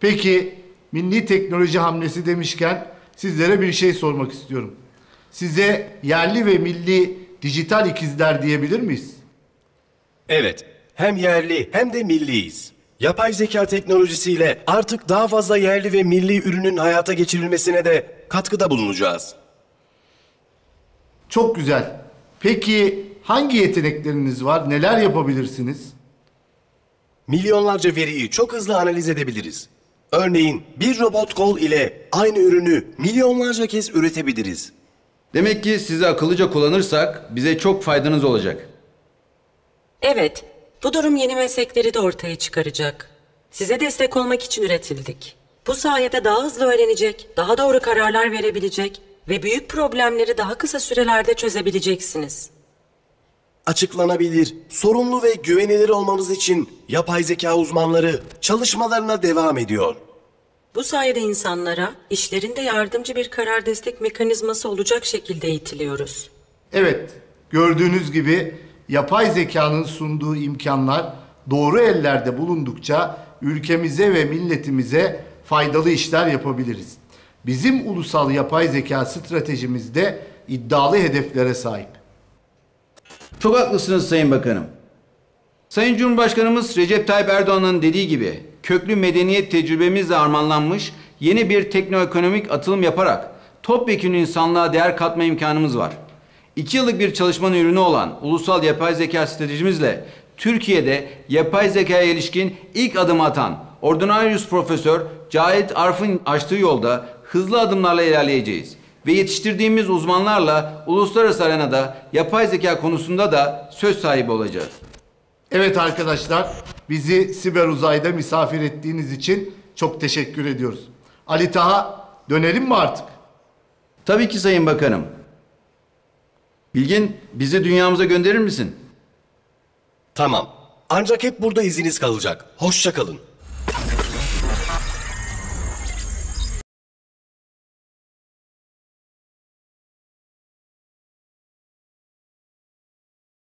Peki milli teknoloji hamlesi demişken sizlere bir şey sormak istiyorum. Size yerli ve milli dijital ikizler diyebilir miyiz? Evet, hem yerli hem de milliyiz. Yapay zeka teknolojisiyle artık daha fazla yerli ve milli ürünün hayata geçirilmesine de katkıda bulunacağız. Çok güzel. Peki hangi yetenekleriniz var? Neler yapabilirsiniz? Milyonlarca veriyi çok hızlı analiz edebiliriz. Örneğin bir robot kol ile aynı ürünü milyonlarca kez üretebiliriz. Demek ki sizi akıllıca kullanırsak bize çok faydanız olacak. Evet, bu durum yeni meslekleri de ortaya çıkaracak. Size destek olmak için üretildik. Bu sayede daha hızlı öğrenecek, daha doğru kararlar verebilecek ve büyük problemleri daha kısa sürelerde çözebileceksiniz. Açıklanabilir, sorumlu ve güvenilir olmamız için yapay zeka uzmanları çalışmalarına devam ediyor. Bu sayede insanlara işlerinde yardımcı bir karar destek mekanizması olacak şekilde eğitiliyoruz. Evet, gördüğünüz gibi yapay zekanın sunduğu imkanlar doğru ellerde bulundukça ülkemize ve milletimize faydalı işler yapabiliriz. Bizim ulusal yapay zeka stratejimizde iddialı hedeflere sahip. Çok haklısınız Sayın Bakanım. Sayın Cumhurbaşkanımız Recep Tayyip Erdoğan'ın dediği gibi köklü medeniyet tecrübemizle armanlanmış yeni bir teknoekonomik atılım yaparak topyekun insanlığa değer katma imkanımız var. İki yıllık bir çalışmanın ürünü olan ulusal yapay zeka stratejimizle Türkiye'de yapay zekaya ilişkin ilk adım atan Ordinarius Profesör Cahit Arf'ın açtığı yolda hızlı adımlarla ilerleyeceğiz. Ve yetiştirdiğimiz uzmanlarla uluslararası arenada yapay zeka konusunda da söz sahibi olacağız. Evet arkadaşlar, bizi siber uzayda misafir ettiğiniz için çok teşekkür ediyoruz. Ali Taha, dönelim mi artık? Tabii ki Sayın Bakanım. Bilgin bizi dünyamıza gönderir misin? Tamam. Ancak hep burada iziniz kalacak. Hoşça kalın.